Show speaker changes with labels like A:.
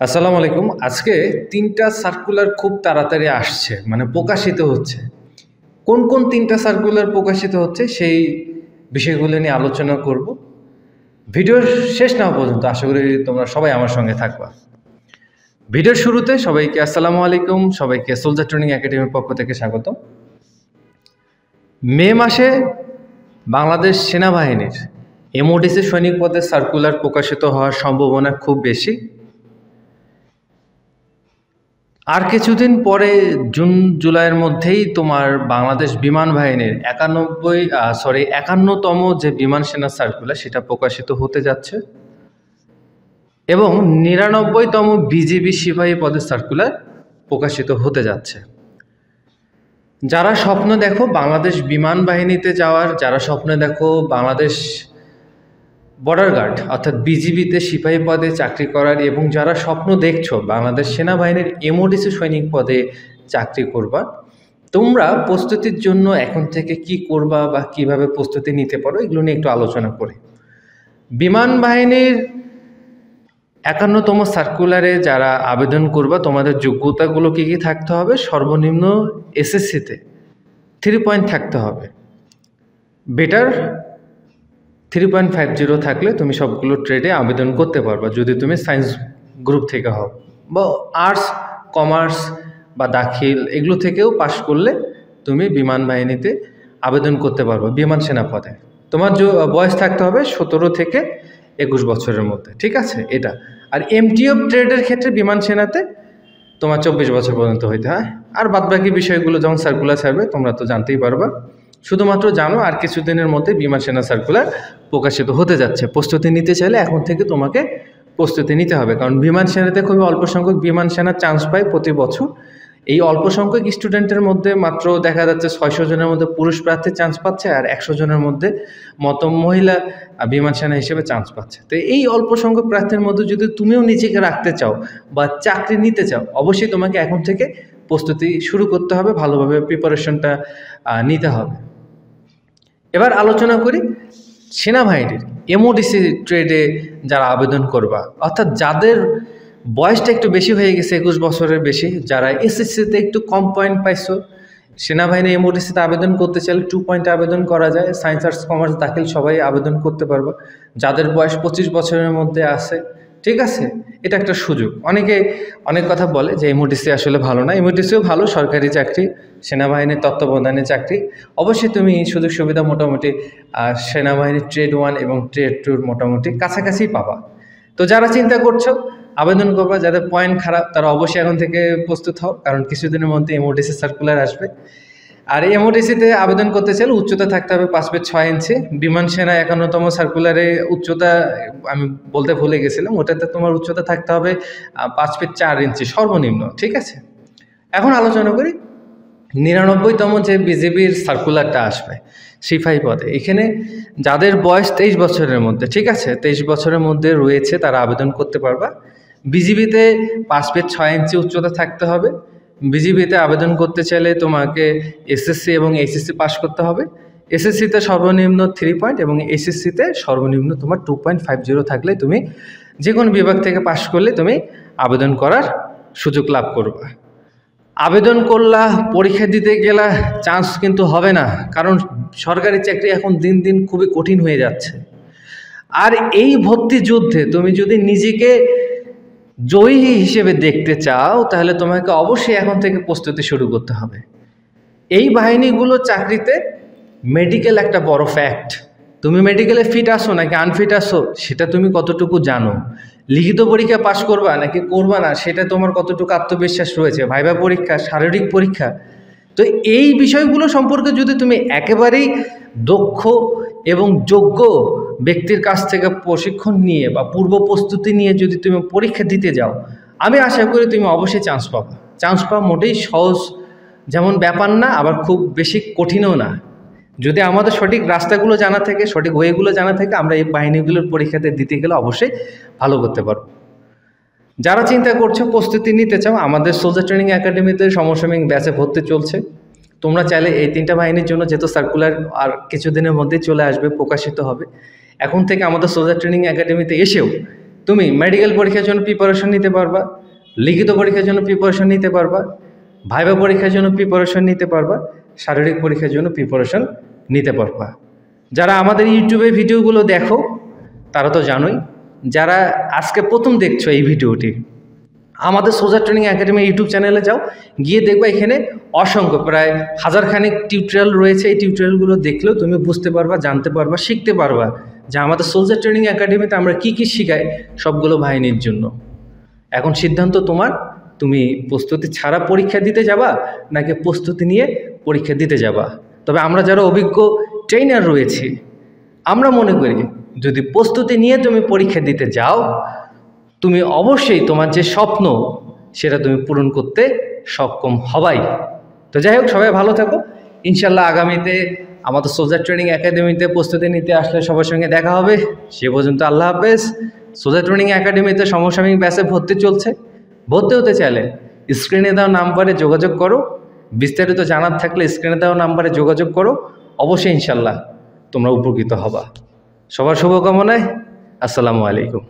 A: আসসালামু আলাইকুম। আজকে তিনটা সার্কুলার খুব তাড়াতাড়ি আসছে মানে প্রকাশিত হচ্ছে। কোন কোন তিনটা সার্কুলার প্রকাশিত হচ্ছে সেই বিষয়গুলো নিয়ে আলোচনা করব। ভিডিওর শেষ না পর্যন্ত আশা করি তোমরা সবাই আমার সঙ্গে থাকবা। ভিডিওর শুরুতে সবাইকে আসসালামু আলাইকুম, সবাইকে সোলজার ট্রেনিং একাডেমির পক্ষ থেকে স্বাগত মে মাসে বাংলাদেশ সেনাবাহিনীর এমওডিসি সৈনিক পদের সার্কুলার প্রকাশিত হওয়ার সম্ভাবনা খুব বেশি। আর কিছুদিন পরে জুন, জুলাইয়ের মধ্যেই তোমার বাংলাদেশ বিমান বাহিনীর একানব্বই সরি একান্নতম যে বিমান সেনা সার্কুলার সেটা প্রকাশিত হতে যাচ্ছে। এবং নিরানব্বইতম বিজিবি সিপাহী পদের সার্কুলার প্রকাশিত হতে যাচ্ছে। যারা স্বপ্ন দেখো বাংলাদেশ বিমান বাহিনীতে যাওয়ার, যারা স্বপ্ন দেখো বাংলাদেশ বর্ডার গার্ড অর্থাৎ বিজিবিতে সিপাহী পদে চাকরি করার এবং যারা স্বপ্ন দেখছ বাংলাদেশ সেনাবাহিনীর এমওডিসি সৈনিক পদে চাকরি করবা, তোমরা প্রস্তুতির জন্য এখন থেকে কি করবা বা কীভাবে প্রস্তুতি নিতে পারো এগুলো নিয়ে একটু আলোচনা করি। বিমান বাহিনীর একান্নতম সার্কুলারে যারা আবেদন করবা, তোমাদের যোগ্যতাগুলো কী কী থাকতে হবে? সর্বনিম্ন এসএসসিতে থ্রি পয়েন্ট থাকতে হবে। Better three point five zero থাকলে তুমি সবগুলো ট্রেডে আবেদন করতে পারবা, যদি তুমি সায়েন্স গ্রুপ থেকে হও। বা আর্টস কমার্স বা দাখিল, এগুলো থেকেও পাশ করলে তুমি বিমান বাহিনীতে আবেদন করতে পারব, বিমান সেনা পদে তোমার বয়স থাকতে হবে সতেরো থেকে একুশ বছরের মধ্যে, ঠিক আছে? এটা। আর এমটিও ট্রেডের ক্ষেত্রে বিমান সেনাতে তোমার চব্বিশ বছর পর্যন্ত হইতে হয়। আর বাদবাকি বিষয়গুলো যখন সার্কুলার ছাড়বে, তোমরা তো জানতেই পারবা। শুধুমাত্র জানো আর কিছুদিনের মধ্যে বিমান সেনা সার্কুলার প্রকাশিত হতে যাচ্ছে। প্রস্তুতি নিতে চাইলে এখন থেকে তোমাকে প্রস্তুতি নিতে হবে। কারণ বিমান সেনাতে খুবই অল্প সংখ্যক বিমান সেনার চান্স পায় প্রতি বছর। এই অল্প সংখ্যক স্টুডেন্টের মধ্যে মাত্র দেখা যাচ্ছে ছয়শো জনের মধ্যে পুরুষ প্রার্থী চান্স পাচ্ছে আর একশো জনের মধ্যে মত মহিলা বিমান সেনা হিসেবে চান্স পাচ্ছে। তো এই অল্প সংখ্যক প্রার্থীর মধ্যে যদি তুমিও নিজেকে রাখতে চাও বা চাকরি নিতে চাও, অবশ্যই তোমাকে এখন থেকে প্রস্তুতি শুরু করতে হবে, ভালোভাবে প্রিপারেশনটা নিতে হবে। এবার আলোচনা করি সেনাবাহিনীর এমওডিসি ট্রেডে যারা আবেদন করবা। অর্থাৎ যাদের বয়সটা একটু বেশি হয়ে গেছে, একুশ বছরের বেশি, যারা এসএসসিতে একটু কম পয়েন্ট পাইছো, সেনাবাহিনী এমওডিসিতে আবেদন করতে চাইলে টু পয়েন্টে আবেদন করা যায়। সায়েন্স আর্টস কমার্স দাখিল সবাই আবেদন করতে পারব। যাদের বয়স পঁচিশ বছরের মধ্যে আছে ঠিক আছে? এটা একটা সুযোগ। অনেকে অনেক কথা বলে যে এমওডিসি আসলে ভালো না। এমওডিসিও ভালো, সরকারি চাকরি সেনাবাহিনীর তত্ত্বাবধানের চাকরি। অবশ্যই তুমি সুযোগ সুবিধা মোটামুটি সেনাবাহিনীর ট্রেড ওয়ান এবং ট্রেড টুর মোটামুটি কাছাকাছি পাবা। তো যারা চিন্তা করছ, আবেদন করবা। যাদের পয়েন্ট খারাপ, তারা অবশ্যই এখন থেকে প্রস্তুত হও। কারণ কিছুদিনের মধ্যে এমওডিসি সার্কুলার আসবে। আর এমওডিসিতে আবেদন করতে চাইলে উচ্চতা থাকতে হবে পাঁচ ফিট ছয় ইঞ্চি। বিমান সেনা একান্নতম সার্কুলারে উচ্চতা, আমি বলতে ভুলে গেছিলাম, ওটাতে তোমার উচ্চতা থাকতে হবে পাঁচ ফিট চার ইঞ্চি সর্বনিম্ন, ঠিক আছে? এখন আলোচনা করি, নিরানব্বইতম যে বিজেপির সার্কুলারটা আসবে সিফাই পদে, এখানে যাদের বয়স তেইশ বছরের মধ্যে, ঠিক আছে? তেইশ বছরের মধ্যে রয়েছে, তারা আবেদন করতে পারবা। বিজিবিতে পাঁচ ফিট ছয় ইঞ্চি উচ্চতা থাকতে হবে বিজিবিতে আবেদন করতে চাইলে তোমাকে এসএসসি এবং এইচএসসি পাস করতে হবে। এসএসসিতে সর্বনিম্ন থ্রি পয়েন্ট এবং এইচএসসিতে সর্বনিম্ন তোমার টু পয়েন্ট ফাইভ জিরো থাকলে তুমি যে কোনো বিভাগ থেকে পাশ করলে তুমি আবেদন করার সুযোগ লাভ করবা। আবেদন করলা, পরীক্ষা দিতে গেলা চান্স কিন্তু হবে না, কারণ সরকারি চাকরি এখন দিন দিন খুবই কঠিন হয়ে যাচ্ছে। আর এই ভর্তি যুদ্ধে তুমি যদি নিজেকে জয়ী হিসেবে দেখতে চাও, তাহলে তোমাকে অবশ্যই এখন থেকে প্রস্তুতি শুরু করতে হবে। এই বাহিনীগুলো চাকরিতে মেডিকেল একটা বড় ফ্যাক্ট তুমি মেডিকেলে ফিট আসো নাকি আনফিট আসো, সেটা তুমি কতটুকু জানো? লিখিত পরীক্ষা পাশ করবা নাকি করবা না, সেটা তোমার কতটুকু আত্মবিশ্বাস রয়েছে? ভাইবা পরীক্ষা, শারীরিক পরীক্ষা। তো এই বিষয়গুলো সম্পর্কে যদি তুমি একেবারেই দক্ষ এবং যোগ্য ব্যক্তির কাছ থেকে প্রশিক্ষণ নিয়ে বা পূর্ব প্রস্তুতি নিয়ে যদি তুমি পরীক্ষা দিতে যাও, আমি আশা করি তুমি অবশ্যই চান্স পাবা চান্স পাওয়া মোটেই সহজ যেমন ব্যাপার না, আবার খুব বেশি কঠিনও না। যদি আমাদের সঠিক রাস্তাগুলো জানা থাকে, সঠিক ওয়েগুলো জানা থাকে, আমরা এই বাহিনীগুলোর পরীক্ষাতে দিতে গেলে অবশ্যই ভালো করতে পারব। যারা চিন্তা করছ, প্রস্তুতি নিতে চাও, আমাদের সোলজার ট্রেনিং একাডেমিতে সমসাময়িক ব্যাচে ভর্তি চলছে। তোমরা চাইলে এই তিনটা বাহিনীর জন্য যেহেতু সার্কুলার আর কিছুদিনের মধ্যেই চলে আসবে, প্রকাশিত হবে। এখন থেকে আমাদের সোজা ট্রেনিং একাডেমিতে এসেও তুমি মেডিকেল পরীক্ষার জন্য প্রিপারেশন নিতে পারবা, লিখিত পরীক্ষার জন্য প্রিপারেশন নিতে পারবা ভাইবা পরীক্ষার জন্য প্রিপারেশন নিতে পারবা, শারীরিক পরীক্ষার জন্য প্রিপারেশন নিতে পারবা। যারা আমাদের ইউটিউবে ভিডিওগুলো দেখো, তারা তো জানোই, যারা আজকে প্রথম দেখছ এই ভিডিওটি আমাদের সোজা ট্রেনিং একাডেমি ইউটিউব চ্যানেলে যাও, গিয়ে দেখবা এখানে অসংখ্য, প্রায় হাজারখানেক টিউটোরিয়াল রয়েছে। এই টিউটোরিয়ালগুলো দেখলেও তুমি বুঝতে পারবা, জানতে পারবা, শিখতে পারবা যে আমাদের সোলজার ট্রেনিং একাডেমিতে আমরা কি কি শিখাই সবগুলো বাহিনীর জন্য। এখন সিদ্ধান্ত তোমার, তুমি প্রস্তুতি ছাড়া পরীক্ষা দিতে যাবা নাকি প্রস্তুতি নিয়ে পরীক্ষা দিতে যাবা। তবে আমরা যারা অভিজ্ঞ ট্রেনার রয়েছি, আমরা মনে করি যদি প্রস্তুতি নিয়ে তুমি পরীক্ষা দিতে যাও তুমি অবশ্যই তোমার যে স্বপ্ন, সেটা তুমি পূরণ করতে সক্ষম হবাই। তো যাই হোক, সবাই ভালো থাকো। ইনশাল্লাহ আগামীতে আমাদের সোলজার ট্রেনিং একাডেমিতে প্রস্তুতি নিতে আসলে সবার সঙ্গে দেখা হবে। সে পর্যন্ত আল্লাহ হাফেজ। সোলজার ট্রেনিং একাডেমিতে সমসাময়িক ব্যাচে ভর্তি চলছে। ভর্তি হতে চাইলে স্ক্রিনে দেওয়া নাম্বারে যোগাযোগ করো। বিস্তারিত জানার থাকলে স্ক্রিনে দেওয়া নাম্বারে যোগাযোগ করো। অবশ্যই ইনশাল্লাহ তোমরা উপকৃত হবা। সবার শুভকামনায়, আসসালামু আলাইকুম।